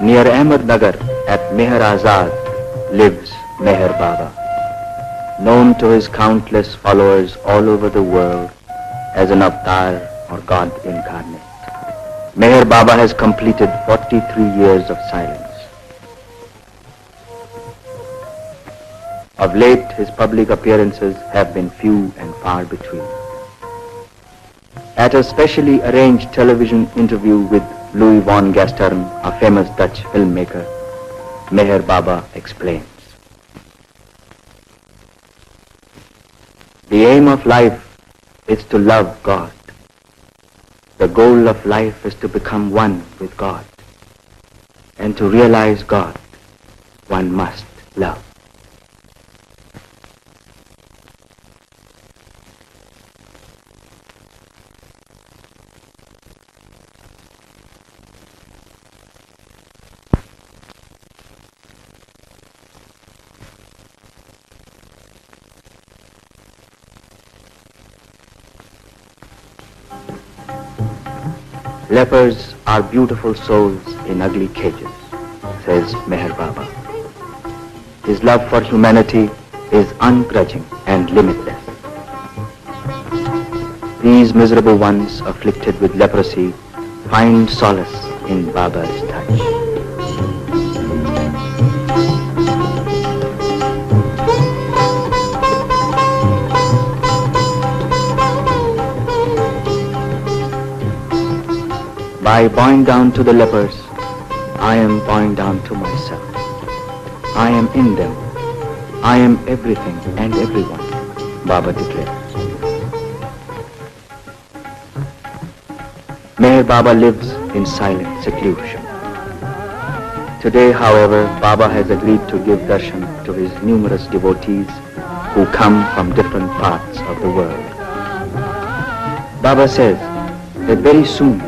Near Ahmednagar at Meherazad lives Meher Baba, known to his countless followers all over the world as an avatar or God incarnate. Meher Baba has completed 43 years of silence. Of late, his public appearances have been few and far between. At a specially arranged television interview with Louis von Gasteren, a famous Dutch filmmaker, Meher Baba explains. The aim of life is to love God. The goal of life is to become one with God. And to realize God, one must love. Lepers are beautiful souls in ugly cages, says Meher Baba. His love for humanity is ungrudging and limitless. These miserable ones afflicted with leprosy find solace in Baba's touch. By bowing down to the lepers, I am bowing down to myself. I am in them. I am everything and everyone, Baba declares. Meher Baba lives in silent seclusion. Today, however, Baba has agreed to give darshan to his numerous devotees who come from different parts of the world. Baba says that very soon